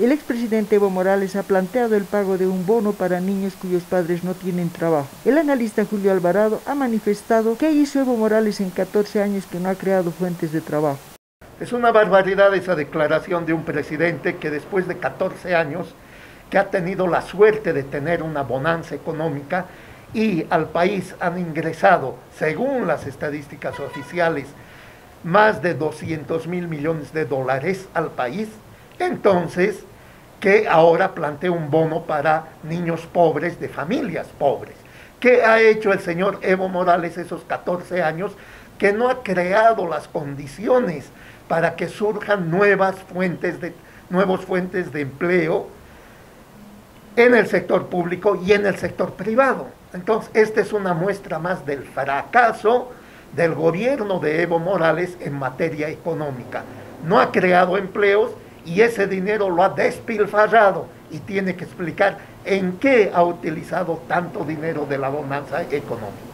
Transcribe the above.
El expresidente Evo Morales ha planteado el pago de un bono para niños cuyos padres no tienen trabajo. El analista Julio Alvarado ha manifestado que hizo Evo Morales en 14 años que no ha creado fuentes de trabajo. Es una barbaridad esa declaración de un presidente que después de 14 años, que ha tenido la suerte de tener una bonanza económica y al país han ingresado, según las estadísticas oficiales, más de 200 mil millones de dólares al país, entonces que ahora plantea un bono para niños pobres de familias pobres. ¿Qué ha hecho el señor Evo Morales esos 14 años? Que no ha creado las condiciones para que surjan nuevas fuentes de, nuevos fuentes de empleo en el sector público y en el sector privado. Entonces, esta es una muestra más del fracaso del gobierno de Evo Morales en materia económica. No ha creado empleos y ese dinero lo ha despilfarrado y tiene que explicar en qué ha utilizado tanto dinero de la bonanza económica.